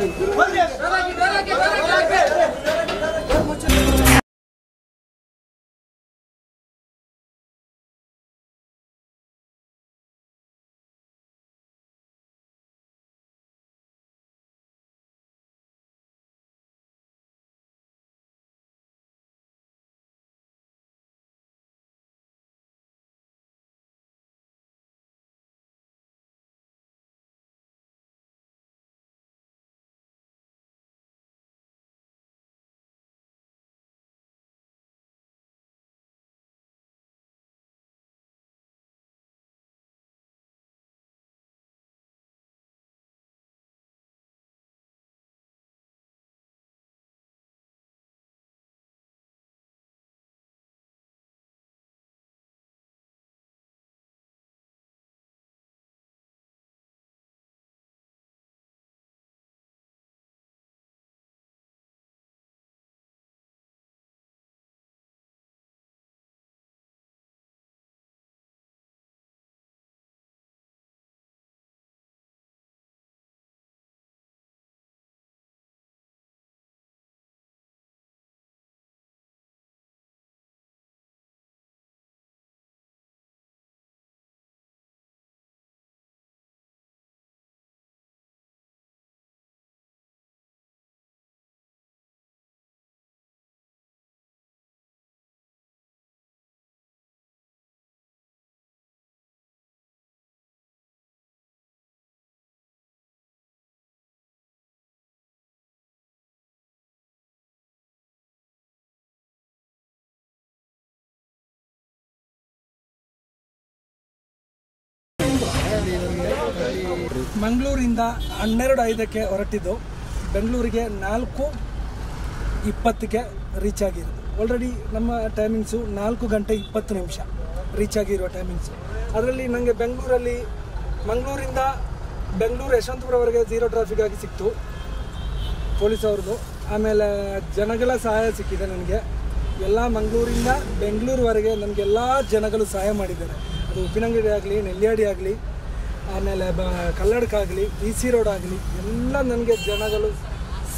What? ಮಂಗಳೂರಿಂದ ಹನ್ನೆರಡು ಐದಕ್ಕೆ ಹೊರಟಿದ್ದು. ಬೆಂಗಳೂರಿಗೆ ನಾಲ್ಕು ಇಪ್ಪತ್ತಕ್ಕೆ ರೀಚ್ ಆಗಿರೋದು ಆಲ್ರೆಡಿ ನಮ್ಮ ಟೈಮಿಂಗ್ಸು ನಾಲ್ಕು ಗಂಟೆ ಇಪ್ಪತ್ತು ನಿಮಿಷ ರೀಚ್ ಆಗಿರುವ ಟೈಮಿಂಗ್ಸು ಅದರಲ್ಲಿ ನನಗೆ ಬೆಂಗಳೂರಲ್ಲಿ, ಮಂಗಳೂರಿಂದ ಬೆಂಗಳೂರು ಯಶವಂತಪುರವರೆಗೆ ಝೀರೋ ಟ್ರಾಫಿಕ್ ಆಗಿ ಸಿಕ್ತು. ಪೊಲೀಸ್ ಅವ್ರದ್ದು. ಆಮೇಲೆ ಜನಗಳ ಸಹಾಯ ಸಿಕ್ಕಿದೆ ನನಗೆ. ಎಲ್ಲ ಮಂಗಳೂರಿಂದ ಬೆಂಗಳೂರುವರೆಗೆ ನನಗೆಲ್ಲ ಜನಗಳು ಸಹಾಯ ಮಾಡಿದ್ದಾರೆ. ಅದು ಉಪ್ಪಿನಂಗಡಿ ಆಗಲಿ, ನೆಲ್ಲಿಯಾಡಿ ಆಗಲಿ ಆಮೇಲೆ ಬ ಕಲ್ಲಡ್ಕಾಗಲಿ ಬಿ ಸಿ ರೋಡ್ ಆಗಲಿ ಎಲ್ಲ ನನಗೆ ಜನಗಳು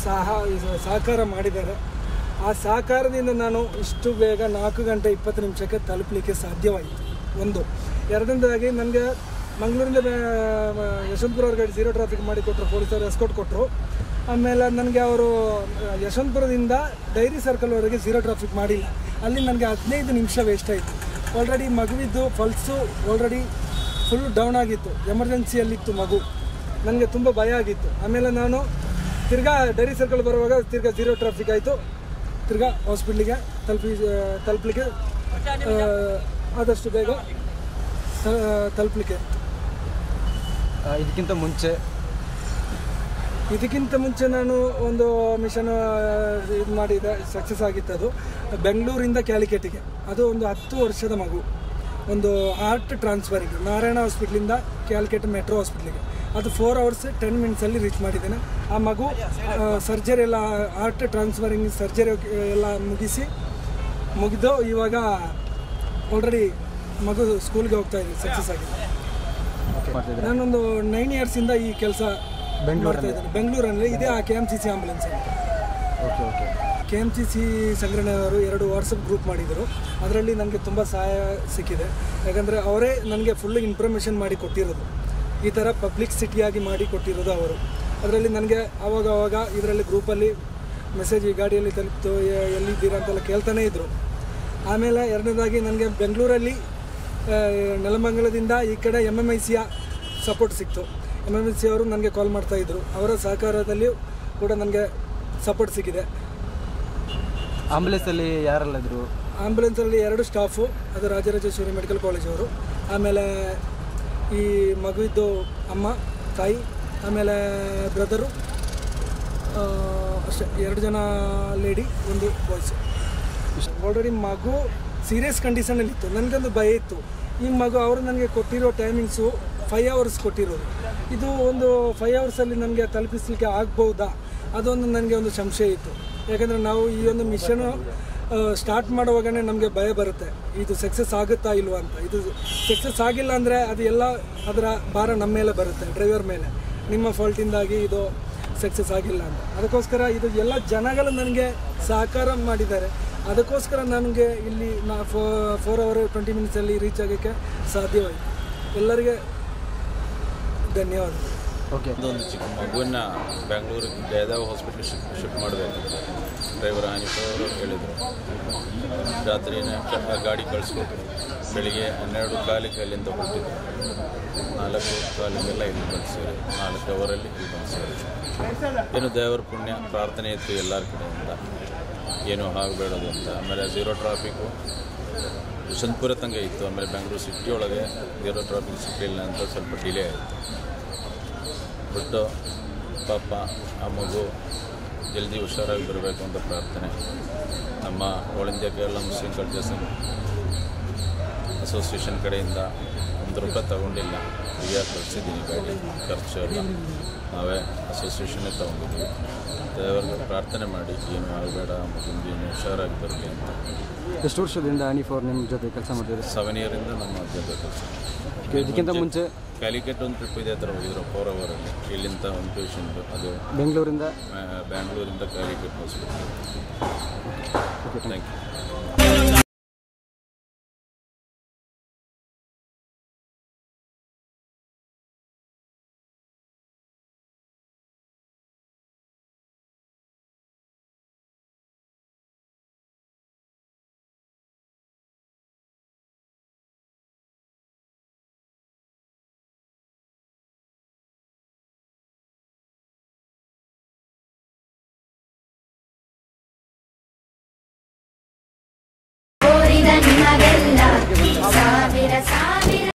ಸಹ ಸಹಕಾರ ಮಾಡಿದ್ದಾರೆ. ಆ ಸಹಕಾರದಿಂದ ನಾನು ಇಷ್ಟು ಬೇಗ ನಾಲ್ಕು ಗಂಟೆ ಇಪ್ಪತ್ತು ನಿಮಿಷಕ್ಕೆ ತಲುಪಲಿಕ್ಕೆ ಸಾಧ್ಯವಾಯಿತು. ಒಂದು. ಎರಡನೇದಾಗಿ ನನಗೆ ಮಂಗಳೂರಿಂದ ಯಶವಂತಪುರ ಅವ್ರಿಗೆ ಜೀರೋ ಟ್ರಾಫಿಕ್ ಮಾಡಿ ಕೊಟ್ಟರು ಪೊಲೀಸರು ಎಸ್ಕೋಟ್ ಕೊಟ್ಟರು ಆಮೇಲೆ ನನಗೆ ಅವರು, ಯಶವಂತಪುರದಿಂದ ಡೈರಿ ಸರ್ಕಲ್ವರೆಗೆ ಝೀರೋ ಟ್ರಾಫಿಕ್ ಮಾಡಿಲ್ಲ. ಅಲ್ಲಿ ನನಗೆ ಹದಿನೈದು ನಿಮಿಷ ವೇಸ್ಟ್ ಆಯಿತು. ಆಲ್ರೆಡಿ ಮಗುವಿದ್ದು ಫಲ್ಸು ಆಲ್ರೆಡಿ ಫುಲ್ ಡೌನ್ ಆಗಿತ್ತು. ಎಮರ್ಜೆನ್ಸಿಯಲ್ಲಿತ್ತು ಮಗು. ನನಗೆ ತುಂಬ ಭಯ ಆಗಿತ್ತು. ಆಮೇಲೆ ನಾನು ತಿರ್ಗಾ ಡೈರಿ ಸರ್ಕಲ್ ಬರುವಾಗ ತಿರ್ಗಾ ಝೀರೋ ಟ್ರಾಫಿಕ್ ಆಯಿತು. ತಿರ್ಗಾ ಹಾಸ್ಪಿಟ್ಲಿಗೆ ತಲುಪಿ ತಲುಪಲಿಕ್ಕೆ ಆದಷ್ಟು ಬೇಗ ತಲುಪಲಿಕ್ಕೆ. ಇದಕ್ಕಿಂತ ಮುಂಚೆ? ಇದಕ್ಕಿಂತ ಮುಂಚೆ ನಾನು ಒಂದು ಮಿಷನ್ ಇದು ಮಾಡಿದೆ. ಸಕ್ಸಸ್ ಆಗಿತ್ತು ಅದು ಬೆಂಗಳೂರಿಂದ ಕ್ಯಾಲಿಕೇಟಿಗೆ ಅದು ಒಂದು ಹತ್ತು ವರ್ಷದ ಮಗು. ಒಂದು ಆರ್ಟ್ ಟ್ರಾನ್ಸ್ಫರಿಗೆ ನಾರಾಯಣ ಹಾಸ್ಪಿಟ್ಲಿಂದ ಕ್ಯಾಲ್ಕೇಟ್ ಮೆಟ್ರೋ ಹಾಸ್ಪಿಟ್ಲಿಗೆ ಅದು ಫೋರ್ ಅವರ್ಸ್ ಟೆನ್ ಮಿನಿಟ್ಸಲ್ಲಿ ರೀಚ್ ಮಾಡಿದ್ದೇನೆ. ಆ ಮಗು ಸರ್ಜರಿ ಎಲ್ಲ ಆರ್ಟ್ ಟ್ರಾನ್ಸ್ಫರಿಂಗ್ ಸರ್ಜರಿ ಎಲ್ಲ ಮುಗಿಸಿ ಮುಗಿದು ಇವಾಗ ಆಲ್ರೆಡಿ ಮಗು ಸ್ಕೂಲ್ಗೆ ಹೋಗ್ತಾ ಇದೆ ಸಕ್ಸಸ್ ಆಗಿದೆ. ನಾನೊಂದು ನೈನ್ ಇಯರ್ಸಿಂದ ಈ ಕೆಲಸ ಬೆಂಗ್ಳೂರು ಇದ್ದೇನೆ. ಬೆಂಗಳೂರಲ್ಲಿ ಇದೇ ಆ K M C C ambulance okay okay K M C C ಸಂಘಟನೆಯವರು ಎರಡು ವಾಟ್ಸಪ್ ಗ್ರೂಪ್ ಮಾಡಿದರು. ಅದರಲ್ಲಿ ನನಗೆ ತುಂಬ ಸಹಾಯ ಸಿಕ್ಕಿದೆ. ಯಾಕಂದರೆ ಅವರೇ ನನಗೆ ಫುಲ್ ಇನ್ಫಾರ್ಮೇಷನ್ ಮಾಡಿ ಕೊಟ್ಟಿರೋದು. ಈ ಥರ ಪಬ್ಲಿಕ್ ಸಿಟಿಯಾಗಿ ಮಾಡಿ ಕೊಟ್ಟಿರೋದು ಅವರು. ಅದರಲ್ಲಿ ನನಗೆ ಆವಾಗ ಆವಾಗ ಇದರಲ್ಲಿ ಗ್ರೂಪಲ್ಲಿ ಮೆಸೇಜ್ ಈ ಗಾಡಿಯಲ್ಲಿ ತಲುಪಿತು ಎಲ್ಲಿದ್ದೀರಾ ಅಂತೆಲ್ಲ ಕೇಳ್ತಾನೇ ಇದ್ದರು ಆಮೇಲೆ ಎರಡನೇದಾಗಿ ನನಗೆ ಬೆಂಗಳೂರಲ್ಲಿ ನೆಲಮಂಗಲದಿಂದ ಈ ಕಡೆ ಎಂ ಎಂ ಐ ಸಿಯ ಸಪೋರ್ಟ್ ಸಿಕ್ತು. ಎಂ ಎಂ ಐ ಸಿ ಅವರು ನನಗೆ ಕಾಲ್ ಮಾಡ್ತಾಯಿದ್ರು ಅವರ ಸಹಕಾರದಲ್ಲಿಯೂ ಕೂಡ ನನಗೆ ಸಪೋರ್ಟ್ ಸಿಕ್ಕಿದೆ. ಆಂಬುಲೆನ್ಸಲ್ಲಿ ಯಾರೆಲ್ಲ ಇದ್ರು? ಆಂಬುಲೆನ್ಸಲ್ಲಿ ಎರಡು ಸ್ಟಾಫು ಅದು ರಾಜರಾಜೇಶ್ವರಿ ಮೆಡಿಕಲ್ ಕಾಲೇಜ್ ಅವರು. ಆಮೇಲೆ ಈ ಮಗುವಿದ್ದು ಅಮ್ಮ, ತಾಯಿ, ಆಮೇಲೆ ಬ್ರದರು ಅಷ್ಟೇ. ಎರಡು ಜನ ಲೇಡಿ ಒಂದು ಬಾಯ್ಸ್ ಆಲ್ರೆಡಿ ಮಗು ಸೀರಿಯಸ್ ಕಂಡೀಷನಲ್ಲಿತ್ತು ನನಗೊಂದು ಭಯ ಇತ್ತು. ಈ ಮಗು, ಅವರು ನನಗೆ ಕೊಟ್ಟಿರೋ ಟೈಮಿಂಗ್ಸು ಫೈವ್ ಅವರ್ಸ್ ಕೊಟ್ಟಿರೋದು. ಇದು ಒಂದು ಫೈವ್ ಅವರ್ಸಲ್ಲಿ ನನಗೆ ತಲುಪಿಸಲಿಕ್ಕೆ ಆಗ್ಬೋದಾ? ಅದೊಂದು ನನಗೆ ಒಂದು ಸಂಶಯ ಇತ್ತು. ಯಾಕಂದರೆ ನಾವು ಈ ಒಂದು ಮಿಷನು ಸ್ಟಾರ್ಟ್ ಮಾಡುವಾಗನೇ ನಮಗೆ ಭಯ ಬರುತ್ತೆ. ಇದು ಸಕ್ಸಸ್ ಆಗುತ್ತಾ ಇಲ್ವಾ ಅಂತ. ಇದು ಸಕ್ಸಸ್ ಆಗಿಲ್ಲ ಅಂದರೆ ಅದು ಎಲ್ಲ ಅದರ ಭಾರ ನಮ್ಮ ಮೇಲೆ ಬರುತ್ತೆ ಡ್ರೈವರ್ ಮೇಲೆ. ನಿಮ್ಮ ಫಾಲ್ಟಿಂದಾಗಿ ಇದು ಸಕ್ಸಸ್ ಆಗಿಲ್ಲ ಅಂತ. ಅದಕ್ಕೋಸ್ಕರ ಇದು ಎಲ್ಲ ಜನಗಳು ನನಗೆ ಸಹಕಾರ ಮಾಡಿದ್ದಾರೆ. ಅದಕ್ಕೋಸ್ಕರ ನನಗೆ ಇಲ್ಲಿ ನಾ ಫೋರ್ ಅವರ್ ಟ್ವೆಂಟಿ ಮಿನಿಟ್ಸಲ್ಲಿ ರೀಚ್ ಆಗೋಕ್ಕೆ ಸಾಧ್ಯವಾಯಿತು. ಎಲ್ಲರಿಗೆ ಧನ್ಯವಾದ. ಓಕೆ. ಒಂದು ಚಿಕ್ಕ ಮಗುವನ್ನ ಬೆಂಗಳೂರಿಗೆ ಜಯದೇವ ಹಾಸ್ಪಿಟ್ಲ್ ಶಿಫ್ಟ್ ಶಿಫ್ಟ್ ಮಾಡಬೇಕು ಡ್ರೈವರ್ ಹನೀಫ್ ಅವರು ಹೇಳಿದರು. ರಾತ್ರಿನೇ ಕ- ಗಾಡಿ ಕಳಿಸ್ಕೊಟ್ರು. ಬೆಳಿಗ್ಗೆ ಹನ್ನೆರಡು ಕಾಲಿಗೆ ಅಲ್ಲಿಂದ ಹೊರಟಿದ್ರು. ನಾಲ್ಕು ಕಾಲಿಗೆಲ್ಲ ಇಲ್ಲಿ ಬಂದಿಸಿದ್ರು ನಾಲ್ಕು ಅವರಲ್ಲಿ ಇಲ್ಲಿ ಬಂದಿಸಿದ್ರು ಏನು ದೇವರ ಪುಣ್ಯ ಪ್ರಾರ್ಥನೆ ಇತ್ತು ಎಲ್ಲರ ಕಡೆಯಿಂದ. ಏನು ಆಗಬೇಡದು ಅಂತ. ಆಮೇಲೆ ಝೀರೋ ಟ್ರಾಫಿಕ್ಕು ಯಶವಂತಪುರ ತಂಗ ಇತ್ತು. ಆಮೇಲೆ ಬೆಂಗಳೂರು ಸಿಟಿ ಒಳಗೆ ಜೀರೋ ಟ್ರಾಫಿಕ್ ಇಲ್ಲ ಅಂತ ಸ್ವಲ್ಪ ಡಿಲೇ ಆಯಿತು. ಬಟ್ ಪಾಪ ಆ ಮಗು ಜಲ್ದಿ ಹುಷಾರಾಗಿ ಬರಬೇಕು ಅಂತ ಪ್ರಾರ್ಥನೆ. ನಮ್ಮ all India Kerala Muslim cultures association ಕಡೆಯಿಂದ ಒಂದು ರೂಪಾಯಿ ತಗೊಂಡಿಲ್ಲ. ಈಗ ಕಳಿಸಿದ್ದೀನಿ ಗಾಡಿ ಖರ್ಚು ಎಲ್ಲ ನಾವೇ ಅಸೋಸಿಯೇಷನ್ನೇ ತೊಗೊಂಡಿದ್ವಿ ದೇವರಿಗೆ ಪ್ರಾರ್ಥನೆ ಮಾಡಿ ಏನು ಆಗಬೇಡ ಮುಂದೆ ಏನು ಹುಷಾರಾಗಿ ಬರಲಿ ಅಂತ. ಎಷ್ಟು ವರ್ಷದಿಂದ ಹನಿ ಫೋರ್ ನಿಮ್ಮ ಜೊತೆ ಕೆಲಸ ಮಾಡ್ತಿದ್ದಾರೆ? ಸೆವೆನ್ ಇಯರಿಂದ ನಮ್ಮ ಜೊತೆ ಕೆಲಸ. ಇದಕ್ಕಿಂತ ಮುಂಚೆ ಕ್ಯಾಲಿಕೆಟ್ ಒಂದು ಟ್ರಿಪ್ ಇದೆ ಥರ ಹೋಗಿದ್ರು ಫೋರ್ ಅವರಲ್ಲಿ ಇಲ್ಲಿಂದ ಒಂದು ಪೇಷಂಟ್ ಅದು ಬೆಂಗಳೂರಿಂದ? ಬ್ಯಾಂಗ್ಳೂರಿಂದ Calicut hospital okay thank you